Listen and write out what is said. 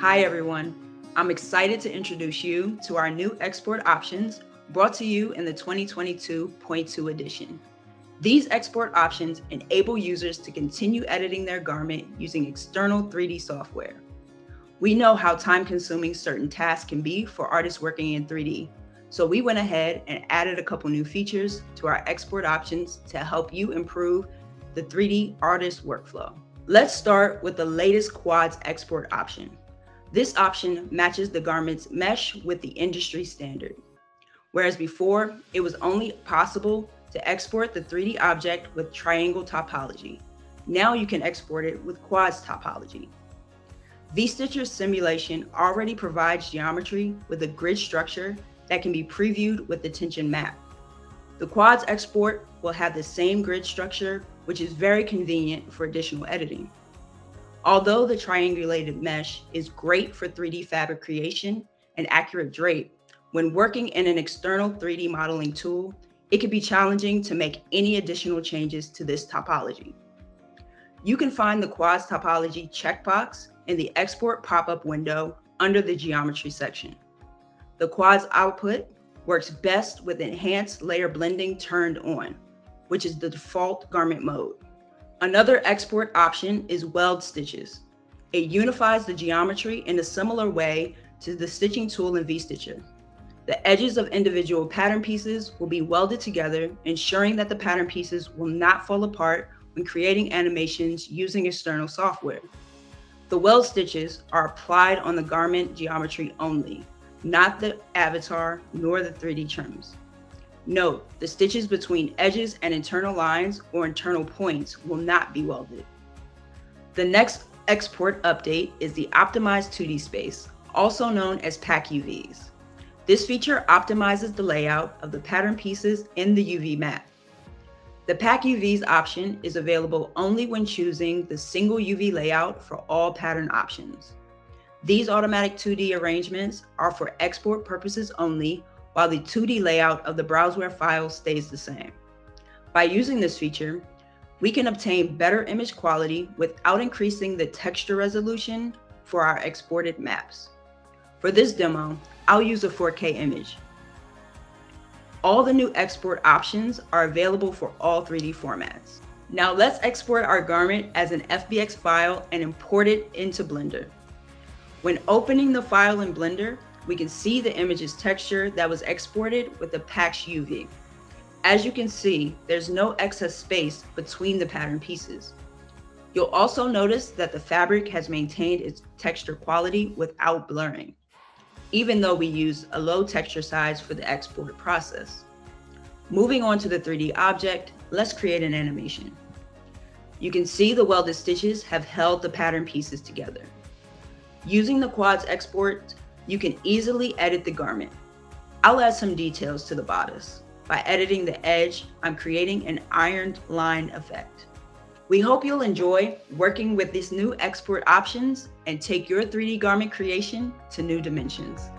Hi, everyone. I'm excited to introduce you to our new export options brought to you in the 2022.2 edition. These export options enable users to continue editing their garment using external 3D software. We know how time consuming certain tasks can be for artists working in 3D, so we went ahead and added a couple new features to our export options to help you improve the 3D artist workflow. Let's start with the latest Quads export option. This option matches the garment's mesh with the industry standard. Whereas before, it was only possible to export the 3D object with triangle topology. Now you can export it with quads topology. VStitcher's simulation already provides geometry with a grid structure that can be previewed with the tension map. The quads export will have the same grid structure, which is very convenient for additional editing. Although the triangulated mesh is great for 3D fabric creation and accurate drape, when working in an external 3D modeling tool, it can be challenging to make any additional changes to this topology. You can find the Quads topology checkbox in the export pop-up window under the geometry section. The Quads output works best with enhanced layer blending turned on, which is the default garment mode. Another export option is weld stitches. It unifies the geometry in a similar way to the stitching tool in VStitcher. The edges of individual pattern pieces will be welded together, ensuring that the pattern pieces will not fall apart when creating animations using external software. The weld stitches are applied on the garment geometry only, not the avatar nor the 3D trims. Note, the stitches between edges and internal lines or internal points will not be welded. The next export update is the optimized 2D space, also known as pack UVs. This feature optimizes the layout of the pattern pieces in the UV map. The Pack UVs option is available only when choosing the single UV layout for all pattern options. These automatic 2D arrangements are for export purposes only, while the 2D layout of the Browzwear file stays the same. By using this feature, we can obtain better image quality without increasing the texture resolution for our exported maps. For this demo, I'll use a 4K image. All the new export options are available for all 3D formats. Now let's export our garment as an FBX file and import it into Blender. When opening the file in Blender, we can see the image's texture that was exported with the PAX UV. As you can see, there's no excess space between the pattern pieces. You'll also notice that the fabric has maintained its texture quality without blurring even though we use a low texture size for the export process. Moving on to the 3D object, let's create an animation. You can see the welded stitches have held the pattern pieces together. Using the quads export, you can easily edit the garment. I'll add some details to the bodice. By editing the edge, I'm creating an ironed line effect. We hope you'll enjoy working with these new export options and take your 3D garment creation to new dimensions.